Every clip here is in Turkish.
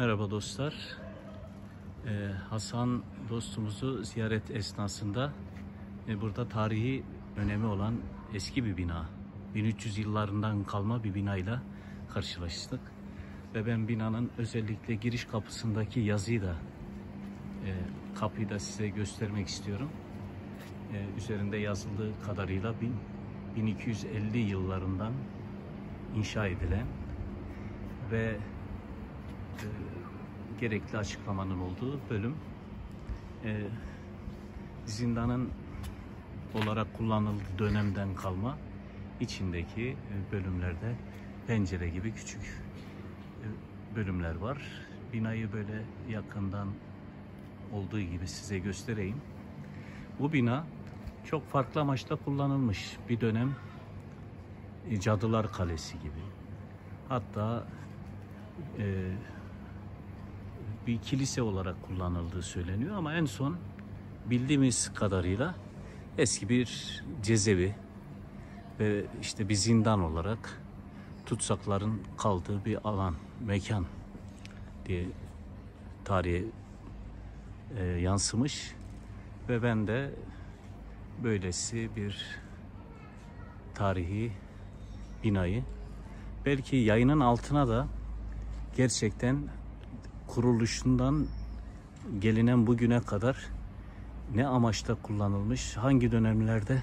Merhaba dostlar. Ee, Hasan dostumuzu ziyaret esnasında e, burada tarihi önemi olan eski bir bina, 1300 yıllarından kalma bir binayla karşılaştık. Ve ben binanın özellikle giriş kapısındaki yazıyı da e, kapıyı da size göstermek istiyorum. E, üzerinde yazıldığı kadarıyla bin- 1250 yıllarından inşa edilen ve gerekli açıklamanın olduğu bölüm e, zindanın olarak kullanıldığı dönemden kalma içindeki e, bölümlerde pencere gibi küçük e, bölümler var. Binayı böyle yakından olduğu gibi size göstereyim. Bu bina çok farklı amaçla kullanılmış. Bir dönem e, Cadılar Kalesi gibi. Hatta e, bir kilise olarak kullanıldığı söyleniyor ama en son bildiğimiz kadarıyla eski bir cezevi ve işte bir zindan olarak tutsakların kaldığı bir alan, mekan diye tarihe e, yansımış ve ben de böylesi bir tarihi binayı belki yayının altına da gerçekten kuruluşundan gelinen bugüne kadar ne amaçta kullanılmış, hangi dönemlerde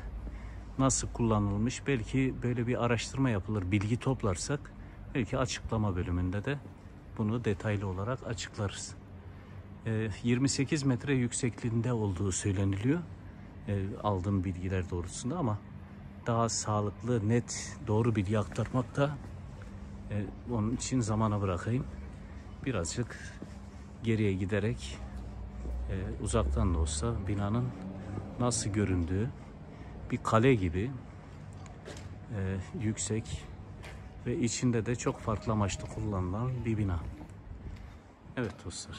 nasıl kullanılmış belki böyle bir araştırma yapılır, bilgi toplarsak belki açıklama bölümünde de bunu detaylı olarak açıklarız. Ee, 28 metre yüksekliğinde olduğu söyleniliyor ee, aldığım bilgiler doğrultusunda ama daha sağlıklı, net, doğru bilgi aktarmak da e, onun için zamana bırakayım. Birazcık geriye giderek e, uzaktan da olsa binanın nasıl göründüğü bir kale gibi e, yüksek ve içinde de çok farklı amaçlı kullanılan bir bina. Evet dostlar.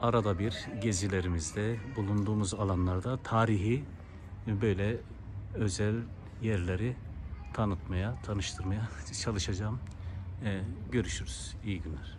Arada bir gezilerimizde bulunduğumuz alanlarda tarihi böyle özel yerleri tanıtmaya, tanıştırmaya çalışacağım. Ee, görüşürüz. İyi günler.